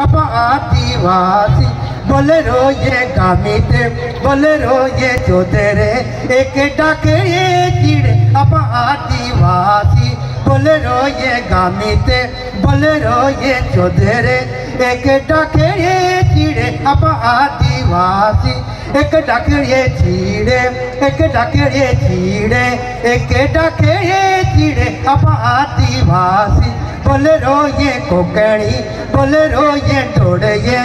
اب آدیواسی بول رو یہ کامی تے بول رو یہ جو تیرے ایک ڈاکے چیڑے اب آدیواسی بول رو یہ گامی تے بول رو یہ جو تیرے ایک ڈاکے چیڑے اب آدیواسی ایک ڈاکے چیڑے ایک ڈاکے چیڑے ایک ڈاکے چیڑے اب آدیواسی بول رو یہ کوکڑی بولے رویں ڈوڑ گے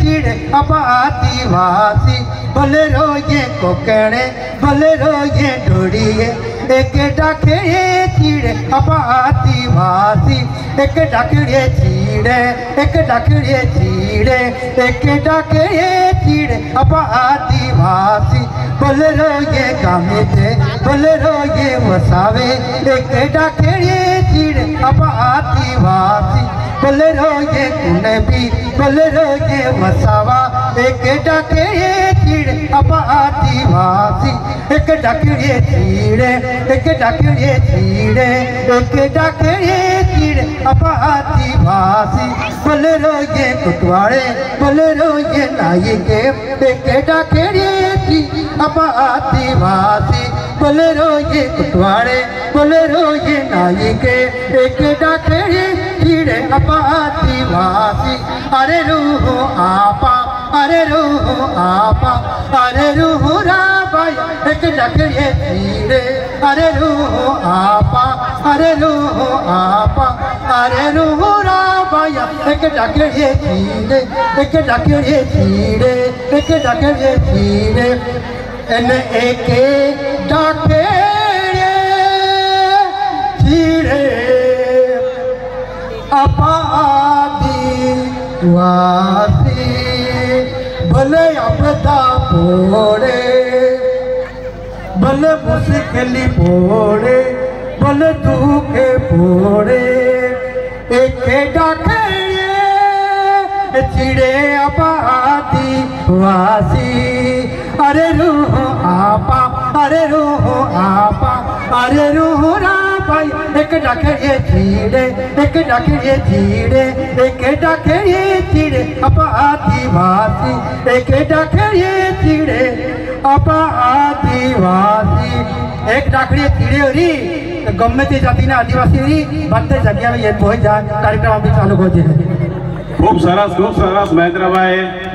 چیڑ آپ آتی باسی بھلے رو کونے بھلے رویں ڈوڑیے چیڑ آپ آتی باسی ایک ڈاکڑی چیڑ ایک ڈاکڑی چیڑے چیڑ آپ آتی باسی بولے رو گام بولے رو مساوے چیڑ آپ راوايٽا ڪهڙي ااسي هڪ ايڪ چير هڪ ايڪ چيرا چيڙ. اپاتي واسي ڪلر روز ڪٽواڙي ڪلر روزي نائي گيٽا چيڙ اپاتي واسي ڪلر روڳ ڪٽواڙي پا ارے روح آپ ارے روح را بک ارے روح آ پا ارے روح آ پا ارے روحا بھائی ایک ڈاکر کے چیڑے ایک ڈاکڑے چیڑے پادی واسی بھلے عبدہ پوڑے بھلے مشکلی پوڑے بھلے دھوکے پوڑے ایک ڈاکے چڑے آبادی واسی ارے روح آپا، ارے روح آپا، ارے روح را گ آدی وسیع بند جگہ جائے چالو سرس خوب سرس محترم